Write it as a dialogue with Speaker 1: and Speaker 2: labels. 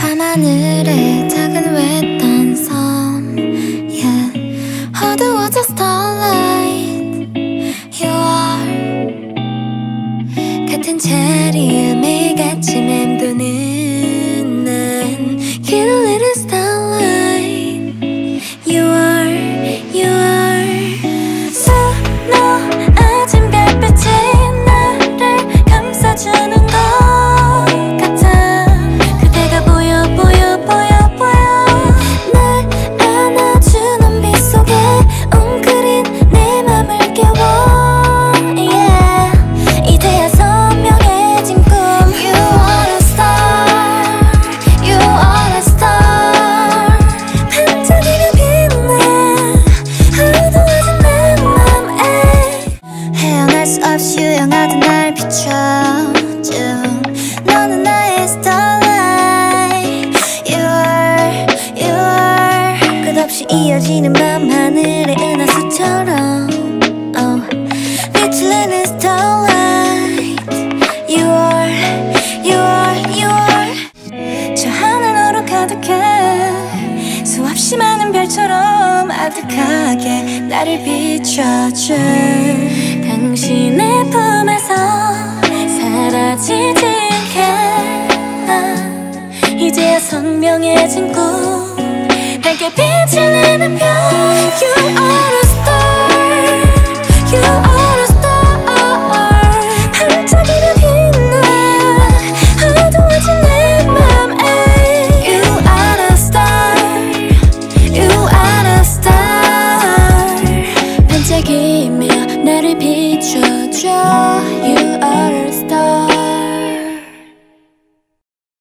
Speaker 1: 밤하늘에 작은 외딴 섬 yeah. 어두워져 starlight You are 같은 체리 이 유영하던 날 비춰줘 너는 나의 starlight. You are, you are. 끝없이 이어지는 밤 하늘의 은하수처럼. Oh. 내는 starlight. You are, you are, you are. 저 하늘 너로 가득해. 수없이 많은 별처럼 아득하게 나를 비춰줘 당신의 사라질 듯한 이제야 선명해진 꿈. 달게 빛을 내는 별